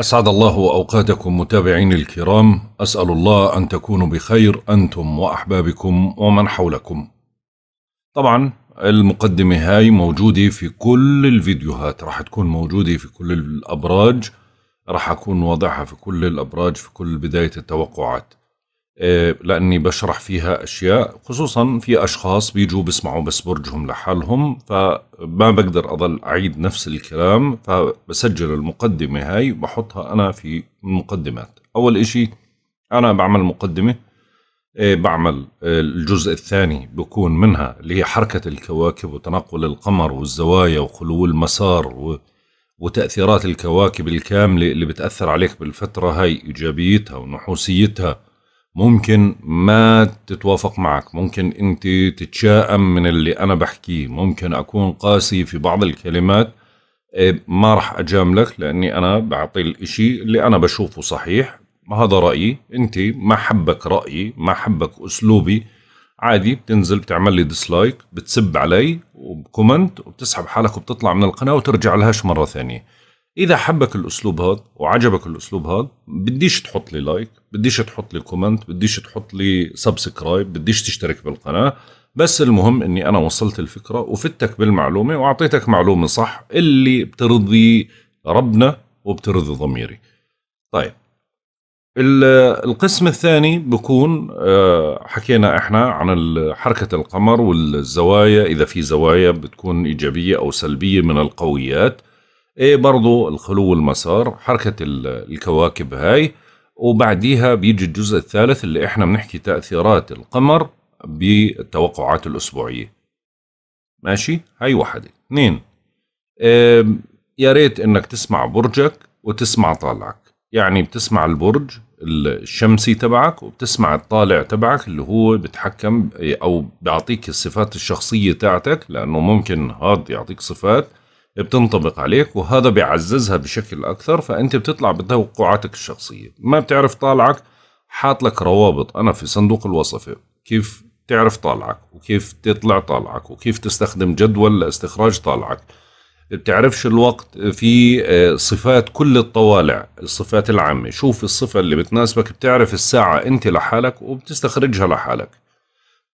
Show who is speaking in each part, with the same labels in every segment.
Speaker 1: أسعد الله أوقاتكم متابعين الكرام. أسأل الله أن تكونوا بخير أنتم وأحبابكم ومن حولكم. طبعا المقدمة هاي موجودة في كل الفيديوهات راح تكون موجودة في كل الأبراج راح أكون واضعها في كل الأبراج في كل بداية التوقعات. لأني بشرح فيها أشياء خصوصا في أشخاص بيجوا بيسمعوا بس برجهم لحالهم فما بقدر اضل أعيد نفس الكلام فبسجل المقدمة هاي بحطها أنا في المقدمات. أول إشي أنا بعمل مقدمة إيه، بعمل الجزء الثاني بكون منها اللي هي حركة الكواكب وتنقل القمر والزوايا وخلو المسار و وتأثيرات الكواكب الكاملة اللي بتأثر عليك بالفترة هاي إيجابيتها ونحوسيتها ممكن ما تتوافق معك. ممكن انت تتشائم من اللي أنا بحكيه. ممكن اكون قاسي في بعض الكلمات. إيه، ما راح اجاملك لأني أنا بعطي الإشي اللي أنا بشوفه صحيح. هذا رأيي. أنت ما حبك رأيي ما حبك أسلوبي. عادي بتنزل بتعمل لي dislike بتسب علي وب comment وبتسحب حالك وبتطلع من القناة وترجع لهاش مرة ثانية. إذا حبك الأسلوب هذا وعجبك الأسلوب هذا بديش تحط لي like بديش تحط لي comment بديش تحط لي subscribe بديش تشترك بالقناة. بس المهم إني أنا وصلت الفكرة وفدتك بالمعلومة وأعطيتك معلومة صح اللي بترضي ربنا وبترضي ضميري. طيب القسم الثاني بكون آه، حكينا إحنا عن حركة القمر والزوايا إذا في زوايا بتكون إيجابية أو سلبية من القويات. إيه برضو الخلو والمسار حركة الكواكب هاي وبعديها بيجي الجزء الثالث اللي إحنا بنحكي تأثيرات القمر بالتوقعات الأسبوعية. ماشي؟ هاي واحدة. اثنين إيه يا ريت إنك تسمع برجك وتسمع طالعك. يعني بتسمع البرج الشمسي تبعك وبتسمع الطالع تبعك اللي هو بتحكم أو بيعطيك الصفات الشخصية تاعتك لأنه ممكن هذا يعطيك صفات بتنطبق عليك وهذا بيعززها بشكل أكثر فأنت بتطلع بتوقعاتك الشخصية. ما بتعرف طالعك حاط لك روابط. أنا في صندوق الوصفة كيف تعرف طالعك؟ وكيف تطلع طالعك؟ وكيف تستخدم جدول لاستخراج طالعك؟ بتعرفش الوقت في آه، صفات كل الطوالع الصفات العامة. شوف الصفة اللي بتناسبك بتعرف الساعة أنت لحالك وبتستخرجها لحالك.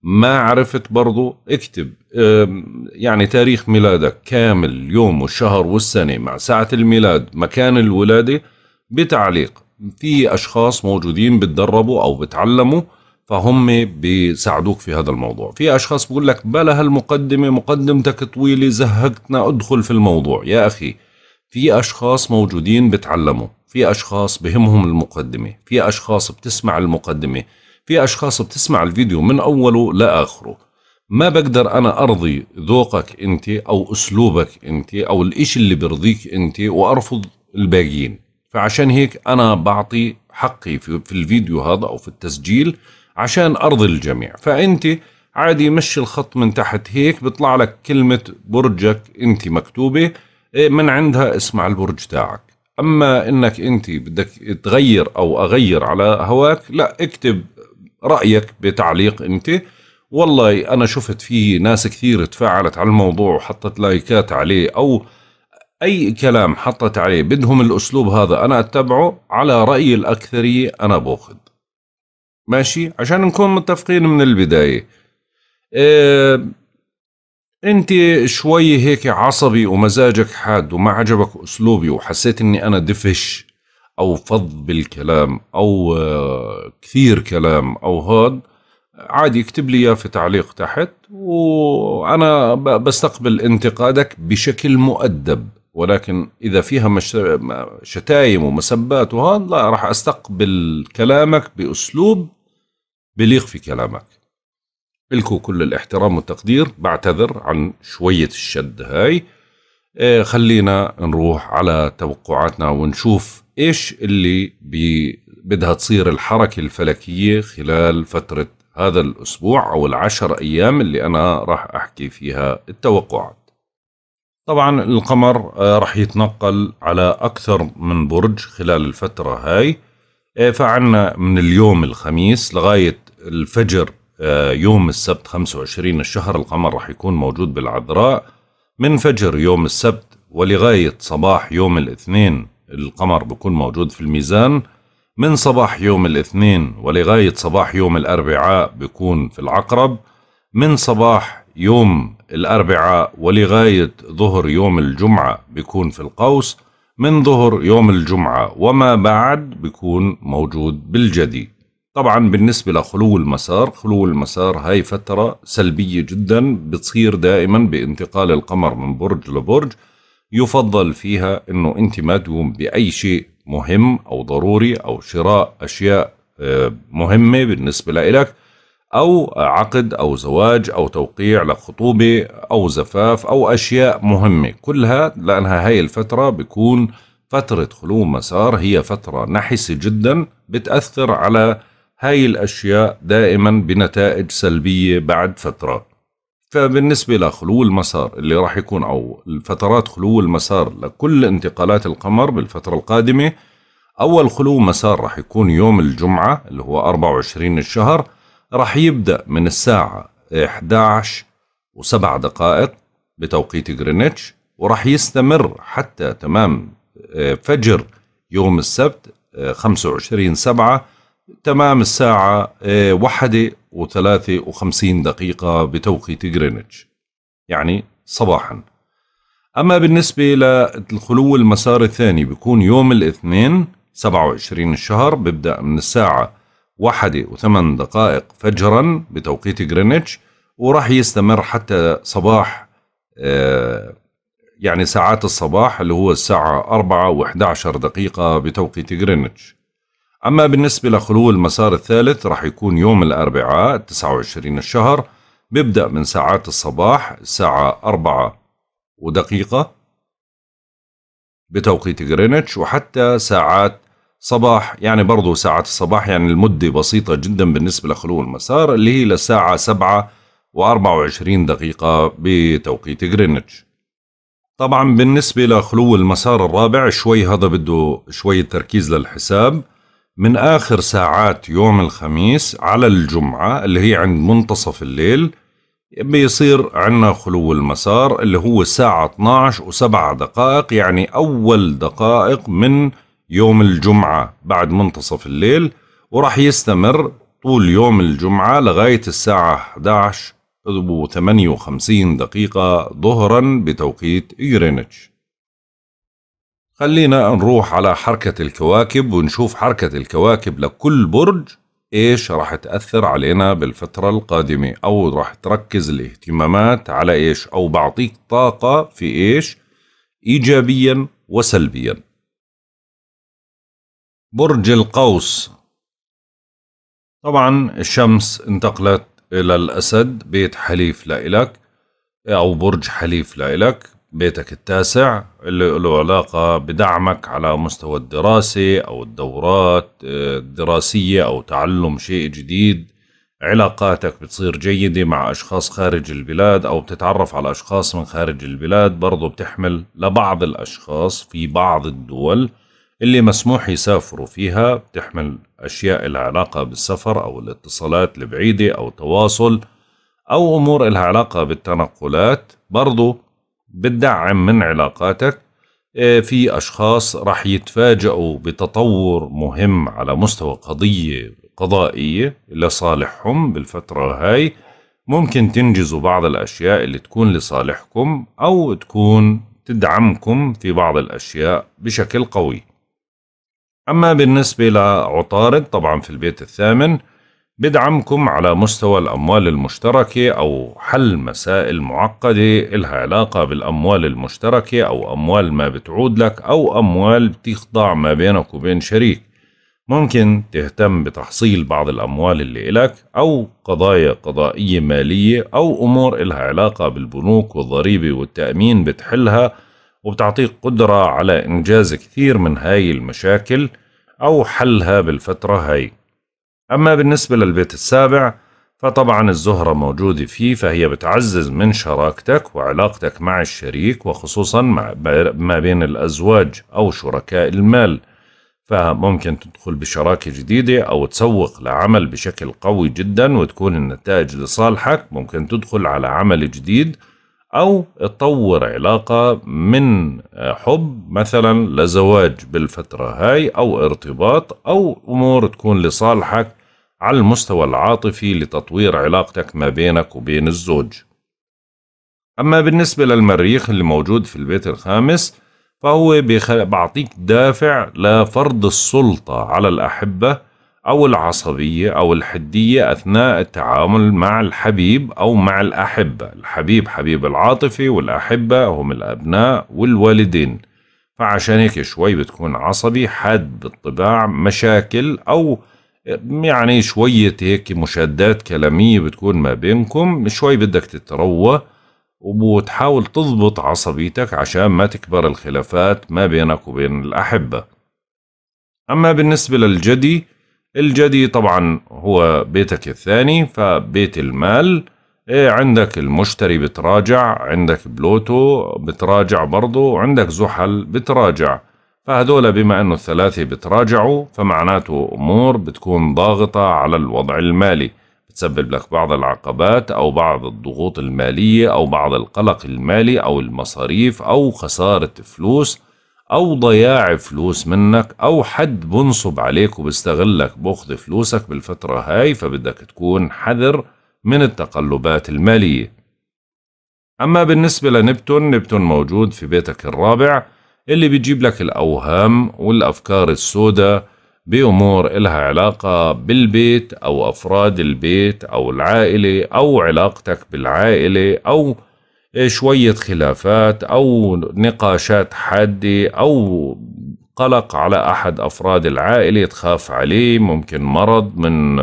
Speaker 1: ما عرفت برضو اكتب يعني تاريخ ميلادك كامل اليوم والشهر والسنة مع ساعة الميلاد مكان الولادة بتعليق. في أشخاص موجودين بتدربوا أو بتعلموا فهم بيساعدوك في هذا الموضوع. في أشخاص بقول لك بلا هالمقدمة مقدمتك طويلة زهقتنا ادخل في الموضوع. يا أخي في أشخاص موجودين بتعلموا في أشخاص بهمهم المقدمة في أشخاص بتسمع المقدمة. في أشخاص بتسمع الفيديو من أوله لآخره. ما بقدر أنا أرضي ذوقك أنت أو أسلوبك أنت أو الإشي اللي برضيك أنت وأرفض الباقيين. فعشان هيك أنا بعطي حقي في, في الفيديو هذا أو في التسجيل عشان أرضي الجميع. فأنت عادي مشي الخط من تحت هيك بيطلع لك كلمة برجك أنت مكتوبة إيه، من عندها اسمع البرج تاعك. أما إنك أنت بدك تغير أو أغير على هواك لا اكتب رأيك بتعليق أنت. والله أنا شفت في ناس كثير تفاعلت على الموضوع وحطت لايكات عليه أو أي كلام حطت عليه بدهم الأسلوب هذا أنا أتبعه على رأي الأكثرية أنا بأخذ. ماشي؟ عشان نكون متفقين من البداية. إيه أنت شوي هيك عصبي ومزاجك حاد وما عجبك أسلوبي وحسيت إني أنا دفش. أو فض بالكلام أو آه، كثير كلام أو هاد عادي اكتب لي إياه في تعليق تحت وأنا بستقبل انتقادك بشكل مؤدب ولكن إذا فيها. شتايم ومسبات وهذا لا راح أستقبل كلامك بأسلوب بليق في كلامك لكم كل الاحترام والتقدير بعتذر عن شوية الشد هاي آه، خلينا نروح على توقعاتنا ونشوف إيش اللي بي بدها تصير الحركة الفلكية خلال فترة هذا الأسبوع أو العشر أيام اللي أنا راح أحكي فيها التوقعات؟ طبعا القمر آه، راح يتنقل على أكثر من برج خلال الفترة هاي. آه، فعنا من اليوم الخميس لغاية الفجر يوم السبت 25 الشهر القمر راح يكون موجود بالعذراء. من فجر يوم السبت ولغاية صباح يوم الاثنين القمر بيكون موجود في الميزان. من صباح يوم الاثنين ولغاية صباح يوم الأربعاء بيكون في العقرب. من صباح يوم الأربعاء ولغاية ظهر يوم الجمعة بيكون في القوس. من ظهر يوم الجمعة وما بعد بيكون موجود بالجدي طبعا بالنسبة لخلو المسار خلو المسار هاي فترة سلبية جدا بتصير دائما بانتقال القمر من برج لبرج. يفضل فيها إنه أنت ما تقوم بأي شيء مهم أو ضروري أو شراء أشياء آه، مهمة بالنسبة لإلك أو عقد أو زواج أو توقيع لخطوبة أو زفاف أو أشياء مهمة. كلها لأنها هاي الفترة بيكون فترة خلو مسار هي فترة نحسة جدا بتأثر على هاي الأشياء دائما بنتائج سلبية بعد فترة. فبالنسبة لخلو المسار اللي راح يكون أو الفترات خلو المسار لكل انتقالات القمر بالفترة القادمة أول خلو مسار راح يكون يوم الجمعة اللي هو 24 الشهر راح يبدأ من الساعة 11 وسبع دقائق بتوقيت جرينتش وراح يستمر حتى تمام آه، فجر يوم السبت 25 آه، سبعة تمام الساعة آه، واحدة وثلاثة وخمسين دقيقة بتوقيت جرينتش يعني صباحا. أما بالنسبة للخلو المسار الثاني بيكون يوم الاثنين 27 الشهر بيبدأ من الساعة واحدة وثمان دقائق فجرا بتوقيت جرينتش وراح يستمر حتى صباح آه، يعني ساعات الصباح اللي هو الساعة أربعة وإحدى عشر دقيقة بتوقيت جرينتش أما بالنسبة لخلو المسار الثالث راح يكون يوم الأربعاء 29 الشهر بيبدأ من ساعات الصباح الساعة أربعة ودقيقة بتوقيت جرينتش وحتى ساعات صباح يعني برضو ساعة الصباح يعني المدة بسيطة جدا بالنسبة لخلو المسار اللي هي للساعة سبعة وأربعة وعشرين دقيقة بتوقيت جرينتش طبعا بالنسبة لخلو المسار الرابع شوي هذا بده شوية تركيز للحساب. من آخر ساعات يوم الخميس على الجمعة اللي هي عند منتصف الليل بيصير عندنا خلو المسار اللي هو الساعة 12 وسبع دقائق يعني أول دقائق من يوم الجمعة بعد منتصف الليل وراح يستمر طول يوم الجمعة لغاية الساعة 11 و 58 دقيقة ظهرا بتوقيت جرينتش خلينا نروح على حركة الكواكب ونشوف حركة الكواكب لكل برج إيش راح تأثر علينا بالفترة القادمة؟ أو راح تركز الاهتمامات على إيش؟ أو بعطيك طاقة في إيش؟ ايجابيا وسلبيا. برج القوس. طبعا الشمس انتقلت إلى الأسد بيت حليف لإلك أو برج حليف لإلك بيتك التاسع اللي له علاقة بدعمك على مستوى الدراسة أو الدورات آه، الدراسية أو تعلم شيء جديد. علاقاتك بتصير جيدة مع أشخاص خارج البلاد أو بتتعرف على أشخاص من خارج البلاد. برضو بتحمل لبعض الأشخاص في بعض الدول اللي مسموح يسافروا فيها. بتحمل أشياء لها علاقة بالسفر أو الاتصالات البعيدة أو التواصل أو أمور لها علاقة بالتنقلات. برضو بتدعم من علاقاتك آه، في أشخاص راح يتفاجئوا بتطور مهم على مستوى قضية قضائية لصالحهم بالفترة هاي. ممكن تنجزوا بعض الأشياء اللي تكون لصالحكم أو تكون تدعمكم في بعض الأشياء بشكل قوي. أما بالنسبة لعطارد طبعا في البيت الثامن بدعمكم على مستوى الأموال المشتركة أو حل مسائل معقدة إلها علاقة بالأموال المشتركة أو أموال ما بتعود لك أو أموال بتخضع ما بينك وبين شريك. ممكن تهتم بتحصيل بعض الأموال اللي إلك أو قضايا قضائية مالية أو أمور إلها علاقة بالبنوك والضريبة والتأمين بتحلها وبتعطيك قدرة على إنجاز كثير من هاي المشاكل أو حلها بالفترة هاي. أما بالنسبة للبيت السابع فطبعا الزهرة موجودة فيه فهي بتعزز من شراكتك وعلاقتك مع الشريك وخصوصا ما بين الأزواج أو شركاء المال. فممكن تدخل بشراكة جديدة أو تسوق لعمل بشكل قوي جدا وتكون النتائج لصالحك. ممكن تدخل على عمل جديد أو تطور علاقة من حب مثلا لزواج بالفترة هاي أو ارتباط أو أمور تكون لصالحك على المستوى العاطفي لتطوير علاقتك ما بينك وبين الزوج. أما بالنسبة للمريخ اللي موجود في البيت الخامس فهو بعطيك دافع لفرض السلطة على الأحبة أو العصبية أو الحدية أثناء التعامل مع الحبيب أو مع الأحبة. الحبيب حبيب العاطفة والأحبة هم الأبناء والوالدين. فعشان هيك شوي بتكون عصبي حاد بالطباع مشاكل أو يعني شوية هيك مشادات كلامية بتكون ما بينكم شوي بدك تتروى وتحاول تضبط عصبيتك عشان ما تكبر الخلافات ما بينك وبين الأحبة. أما بالنسبة للجدي الجدي طبعا هو بيتك الثاني فبيت المال إيه عندك المشتري بتراجع عندك بلوتو بتراجع برضه وعندك زحل بتراجع. فهدول بما انه الثلاثة بتراجعوا فمعناته أمور بتكون ضاغطة على الوضع المالي. بتسبب لك بعض العقبات أو بعض الضغوط المالية أو بعض القلق المالي أو المصاريف أو خسارة فلوس أو ضياع فلوس منك أو حد بنصب عليك وبيستغلك بأخذ فلوسك بالفترة هاي فبدك تكون حذر من التقلبات المالية. أما بالنسبة لنبتون نبتون موجود في بيتك الرابع. اللي بيجيب لك الأوهام والأفكار السوداء بأمور إلها علاقة بالبيت أو أفراد البيت أو العائلة أو علاقتك بالعائلة أو شوية خلافات أو نقاشات حادة أو قلق على أحد أفراد العائلة تخاف عليه ممكن مرض من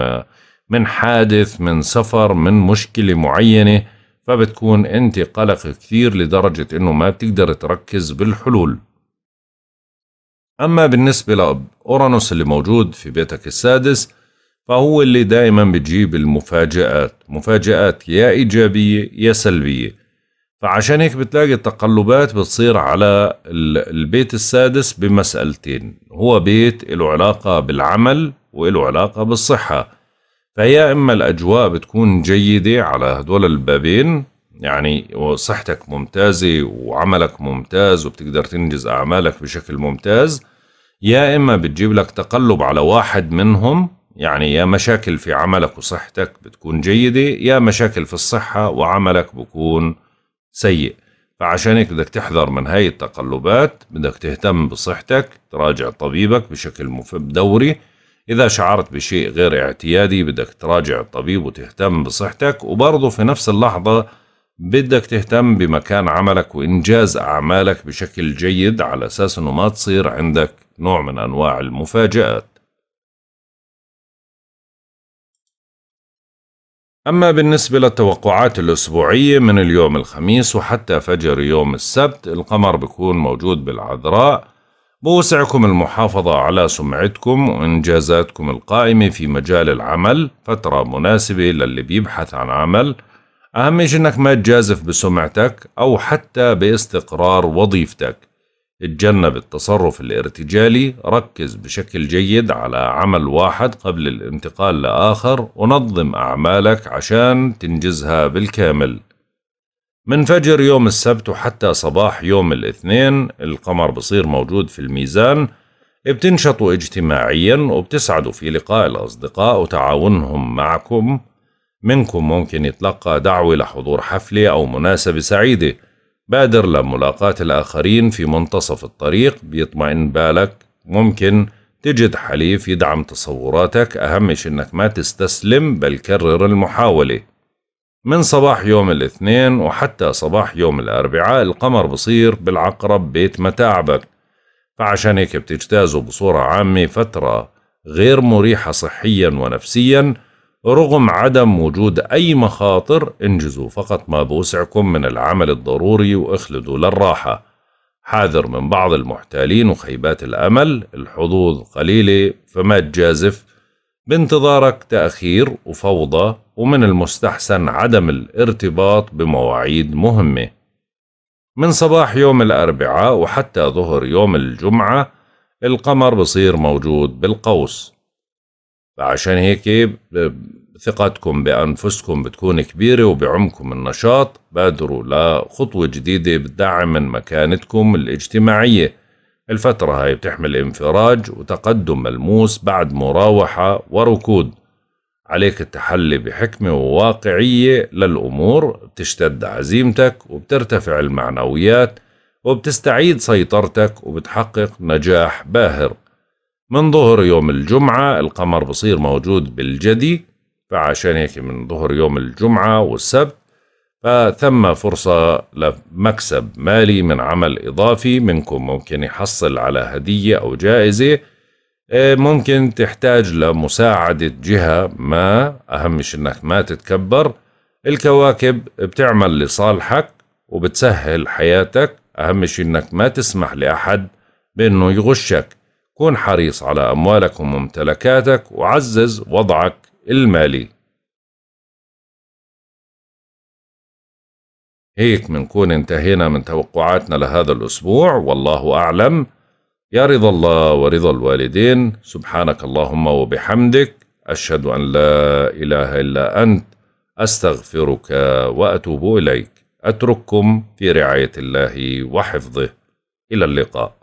Speaker 1: من حادث من سفر من مشكلة معينة فبتكون أنت قلق كثير لدرجة أنه ما بتقدر تركز بالحلول. أما بالنسبة لأورانوس اللي موجود في بيتك السادس فهو اللي دائما بتجيب المفاجآت مفاجآت يا إيجابية يا سلبية. فعشان هيك بتلاقي التقلبات بتصير على البيت السادس بمسألتين. هو بيت له علاقة بالعمل وله علاقة بالصحة. فيا إما الأجواء بتكون جيدة على هدول البابين يعني صحتك ممتازة وعملك ممتاز وبتقدر تنجز أعمالك بشكل ممتاز يا إما بتجيب لك تقلب على واحد منهم يعني يا مشاكل في عملك وصحتك بتكون جيدة يا مشاكل في الصحة وعملك بكون سيء. فعشان هيك بدك تحذر من هاي التقلبات بدك تهتم بصحتك تراجع طبيبك بشكل دوري إذا شعرت بشيء غير اعتيادي بدك تراجع الطبيب وتهتم بصحتك. وبرضه في نفس اللحظة بدك تهتم بمكان عملك وإنجاز أعمالك بشكل جيد على أساس أنه ما تصير عندك نوع من أنواع المفاجآت. أما بالنسبة للتوقعات الأسبوعية من اليوم الخميس وحتى فجر يوم السبت القمر بيكون موجود بالعذراء. بوسعكم المحافظة على سمعتكم وإنجازاتكم القائمة في مجال العمل فترة مناسبة للي بيبحث عن عمل. أهم شيء إنك ما تجازف بسمعتك أو حتى باستقرار وظيفتك. اتجنب التصرف الارتجالي ركز بشكل جيد على عمل واحد قبل الانتقال لآخر ونظم أعمالك عشان تنجزها بالكامل. من فجر يوم السبت وحتى صباح يوم الاثنين القمر بصير موجود في الميزان بتنشطوا اجتماعيا وبتسعدوا في لقاء الأصدقاء وتعاونهم معكم. منكم ممكن يتلقى دعوة لحضور حفلة أو مناسبة سعيدة. بادر لملاقاة الآخرين في منتصف الطريق بيطمئن بالك ممكن تجد حليف يدعم تصوراتك أهم شيء إنك ما تستسلم بل كرر المحاولة. من صباح يوم الاثنين وحتى صباح يوم الأربعاء القمر بصير بالعقرب بيت متاعبك. فعشان هيك بتجتازوا بصورة عامة فترة غير مريحة صحيا ونفسيا رغم عدم وجود أي مخاطر انجزوا فقط ما بوسعكم من العمل الضروري وأخلدوا للراحة. حاذر من بعض المحتالين وخيبات الأمل الحظوظ قليلة فما تجازف. بانتظارك تأخير وفوضى ومن المستحسن عدم الارتباط بمواعيد مهمة. من صباح يوم الأربعاء وحتى ظهر يوم الجمعة القمر بصير موجود بالقوس. فعشان هيك ثقتكم بأنفسكم بتكون كبيرة وبعمكم النشاط. بادروا لخطوة جديدة بتدعم من مكانتكم الاجتماعية. الفترة هاي بتحمل انفراج وتقدم ملموس بعد مراوحة وركود. عليك التحلي بحكمة وواقعية للأمور بتشتد عزيمتك وبترتفع المعنويات وبتستعيد سيطرتك وبتحقق نجاح باهر. من ظهر يوم الجمعة القمر بصير موجود بالجدي فعشان هيك من ظهر يوم الجمعة والسبت فثم فرصة لمكسب مالي من عمل إضافي منكم. ممكن يحصل على هدية أو جائزة. إيه، ممكن تحتاج لمساعدة جهة ما أهم شيء إنك ما تتكبر. الكواكب بتعمل لصالحك وبتسهل حياتك. أهم شيء إنك ما تسمح لأحد بإنه يغشك. كن حريص على أموالك وممتلكاتك وعزز وضعك المالي. هيك منكون انتهينا من توقعاتنا لهذا الأسبوع والله أعلم. يا رضا الله ورضا الوالدين سبحانك اللهم وبحمدك أشهد أن لا إله إلا أنت أستغفرك وأتوب إليك. أترككم في رعاية الله وحفظه. إلى اللقاء.